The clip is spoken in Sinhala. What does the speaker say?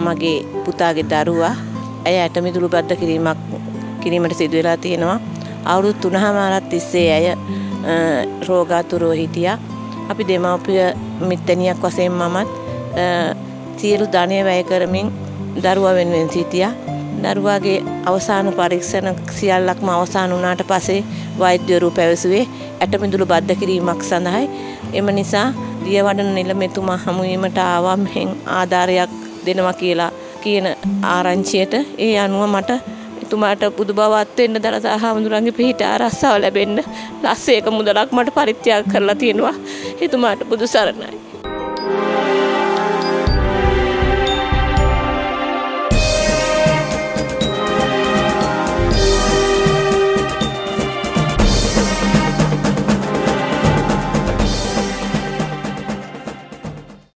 මගේ පුතාගේ දරුවා ඇය ඇටමිදුළු බද්ධ කිරීමක් කිරීමට සිදු වෙලා තියෙනවා. අවුරුදු තුනහමාරක් තිස්සේ ඇය රෝගාතුරව හිටියා. අපි දෙමව්පිය මිත්තණියක් වශයෙන් මමත් සියලු ධනය වැය කරමින් දරුවා වෙනුවෙන් සිටියා. දරුවාගේ අවසාන පරීක්ෂණ සියල්ලක්ම අවසන් වුණාට පස්සේ වෛද්‍යවරු පැවසුවේ ඇටමිදුළු බද්ධ කිරීමක් සඳහායි. එම නිසා දියවඩන නිලමෙතුමා හමුවීමට ආවා මෙහෙන් ආධාරයක් දෙනවා කියලා කියන ආරංචියට ඒ අනුව මට එතුමාට බුදු බවත් වෙන්න දරසා හාමුදුරන්ගේ පිහිට ආරස්සාව ලැබෙන්න ලස්සේක මුදලක් මට පරිත්‍යාග කරලා තියෙනවා. එතුමාට බුදු සරණයි.